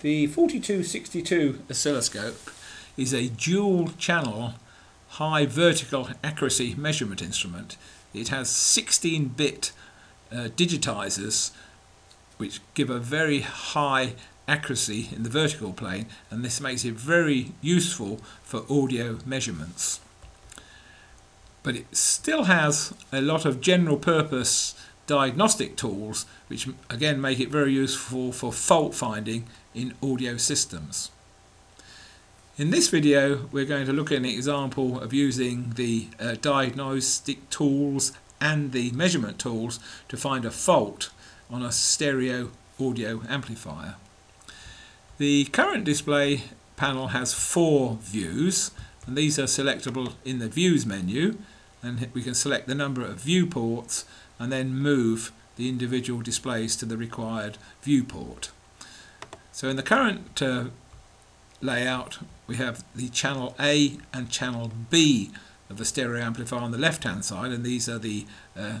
The 4262 oscilloscope is a dual channel high vertical accuracy measurement instrument. It has 16 bit uh, digitizers which give a very high accuracy in the vertical plane and this makes it very useful for audio measurements. But it still has a lot of general purpose diagnostic tools which again make it very useful for fault finding in audio systems. In this video we're going to look at an example of using the uh, diagnostic tools and the measurement tools to find a fault on a stereo audio amplifier. The current display panel has four views and these are selectable in the views menu and we can select the number of viewports and then move the individual displays to the required viewport. So in the current uh, layout we have the channel A and channel B of the stereo amplifier on the left hand side and these are the uh,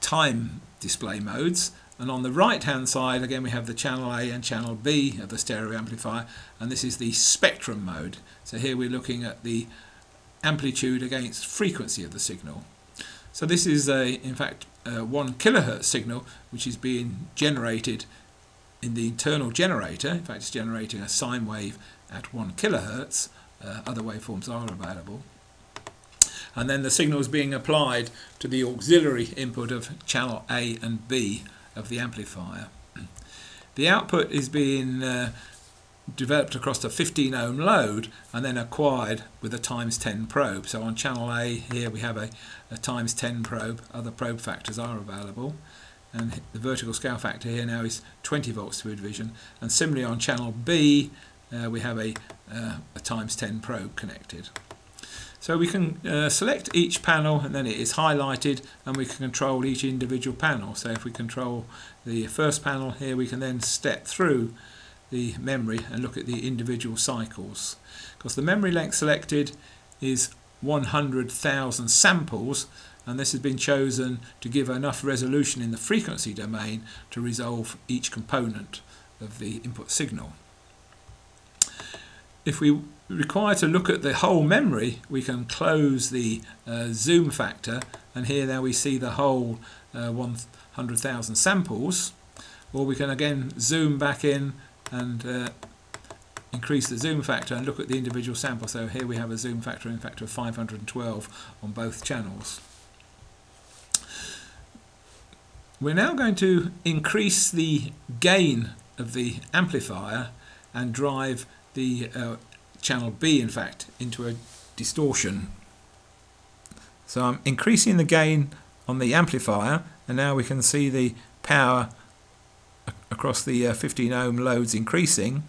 time display modes. And on the right hand side again we have the channel A and channel B of the stereo amplifier and this is the spectrum mode. So here we're looking at the amplitude against frequency of the signal. So this is a in fact a 1 kilohertz signal which is being generated in the internal generator. In fact it's generating a sine wave at 1 kilohertz. Uh, other waveforms are available. And then the signal is being applied to the auxiliary input of channel A and B of the amplifier. The output is being uh, developed across a 15 ohm load and then acquired with a times 10 probe. So on channel A here we have a, a times 10 probe, other probe factors are available and the vertical scale factor here now is 20 volts to division and similarly on channel B uh, we have a, uh, a times 10 probe connected. So we can uh, select each panel and then it is highlighted and we can control each individual panel. So if we control the first panel here we can then step through the memory and look at the individual cycles. Because the memory length selected is 100,000 samples and this has been chosen to give enough resolution in the frequency domain to resolve each component of the input signal. If we require to look at the whole memory, we can close the uh, zoom factor and here now we see the whole uh, 100,000 samples or we can again zoom back in and uh, increase the zoom factor and look at the individual sample. So here we have a zoom factor in factor of 512 on both channels. We're now going to increase the gain of the amplifier and drive the uh, channel B in fact into a distortion. So I'm increasing the gain on the amplifier and now we can see the power across the uh, 15 ohm loads increasing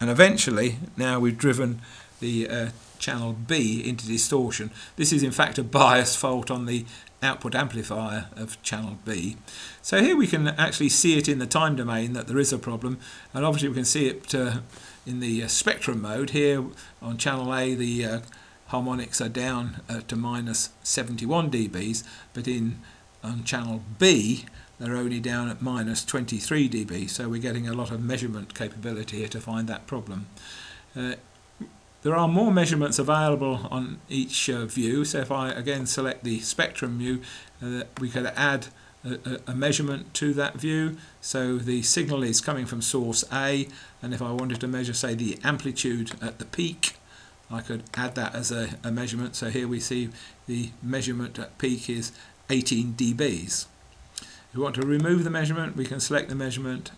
and eventually now we've driven the uh, channel B into distortion. This is in fact a bias fault on the output amplifier of channel B. So here we can actually see it in the time domain that there is a problem and obviously we can see it uh, in the uh, spectrum mode here on channel A the uh, harmonics are down uh, to minus 71 dBs but in on channel B they're only down at minus 23 dB so we're getting a lot of measurement capability here to find that problem. Uh, there are more measurements available on each uh, view so if I again select the spectrum view uh, we could add a, a, measurement to that view. So the signal is coming from source A and if I wanted to measure say the amplitude at the peak I could add that as a, a measurement. So here we see the measurement at peak is 18 dBs. If we want to remove the measurement we can select the measurement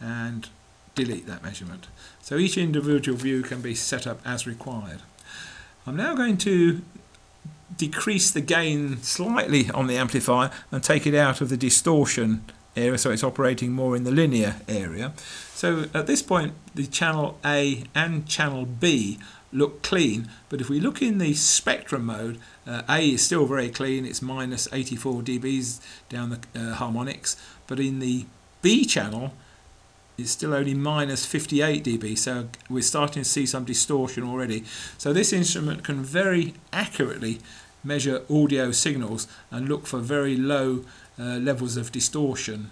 and delete that measurement. So each individual view can be set up as required. I'm now going to decrease the gain slightly on the amplifier and take it out of the distortion area so it's operating more in the linear area. So at this point the channel A and channel B look clean but if we look in the spectrum mode uh, A is still very clean it's minus 84 dBs down the uh, harmonics but in the B channel it's still only minus 58 dB so we're starting to see some distortion already. So this instrument can very accurately measure audio signals and look for very low uh, levels of distortion